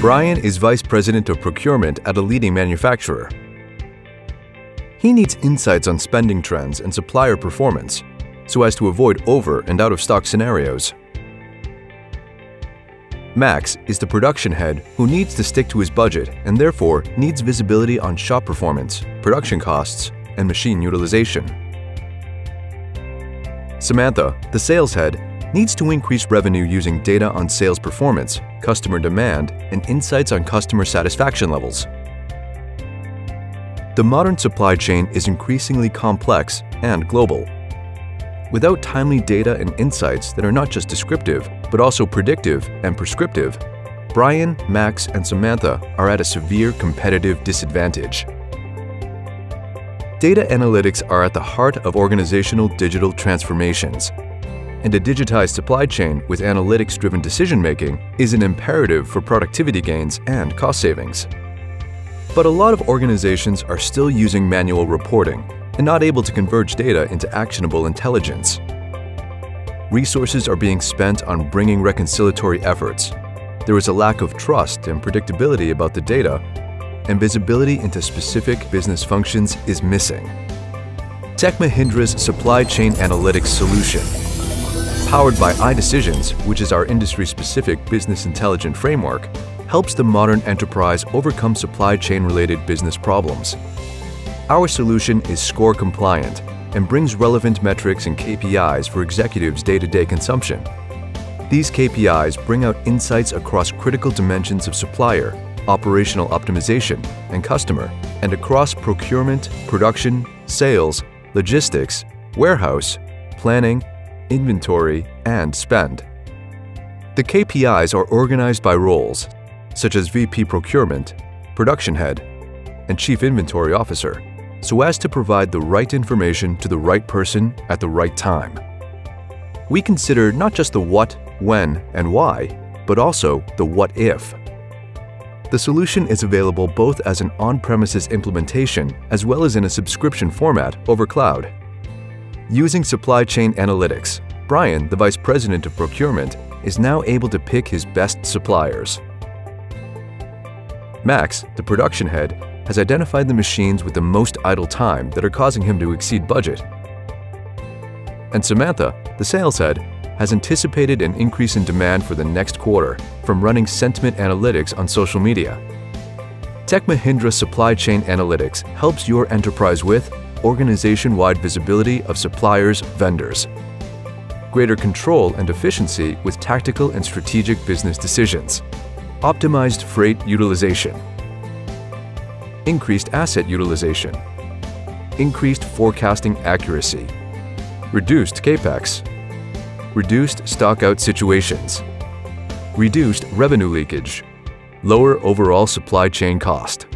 Brian is Vice President of Procurement at a leading manufacturer. He needs insights on spending trends and supplier performance so as to avoid over and out of stock scenarios. Max is the production head who needs to stick to his budget and therefore needs visibility on shop performance, production costs, and machine utilization. Samantha, the sales head, needs to increase revenue using data on sales performance, customer demand, and insights on customer satisfaction levels. The modern supply chain is increasingly complex and global. Without timely data and insights that are not just descriptive, but also predictive and prescriptive, Brian, Max, and Samantha are at a severe competitive disadvantage. Data analytics are at the heart of organizational digital transformations, and a digitized supply chain with analytics-driven decision-making is an imperative for productivity gains and cost savings. But a lot of organizations are still using manual reporting and not able to converge data into actionable intelligence. Resources are being spent on bringing reconciliatory efforts. There is a lack of trust and predictability about the data, and visibility into specific business functions is missing. Tech Mahindra's supply chain analytics solution, powered by iDecisions, which is our industry-specific business intelligence framework, helps the modern enterprise overcome supply chain-related business problems. Our solution is SCOR compliant and brings relevant metrics and KPIs for executives' day-to-day consumption. These KPIs bring out insights across critical dimensions of supplier, operational optimization, and customer, and across procurement, production, sales, logistics, warehouse, planning, inventory, and spend. The KPIs are organized by roles, such as VP Procurement, Production Head, and Chief Inventory Officer, so as to provide the right information to the right person at the right time. We consider not just the what, when, and why, but also the what if. The solution is available both as an on-premises implementation as well as in a subscription format over cloud. Using supply chain analytics, Brian, the Vice President of Procurement, is now able to pick his best suppliers. Max, the production head, has identified the machines with the most idle time that are causing him to exceed budget. And Samantha, the sales head, has anticipated an increase in demand for the next quarter from running sentiment analytics on social media. Tech Mahindra Supply Chain Analytics helps your enterprise with organization-wide visibility of suppliers, vendors, greater control and efficiency with tactical and strategic business decisions, optimized freight utilization, increased asset utilization, increased forecasting accuracy, reduced capex, reduced stockout situations, reduced revenue leakage, lower overall supply chain cost.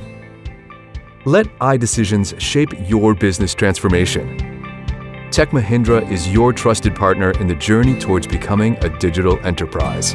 Let iDecisions shape your business transformation. Tech Mahindra is your trusted partner in the journey towards becoming a digital enterprise.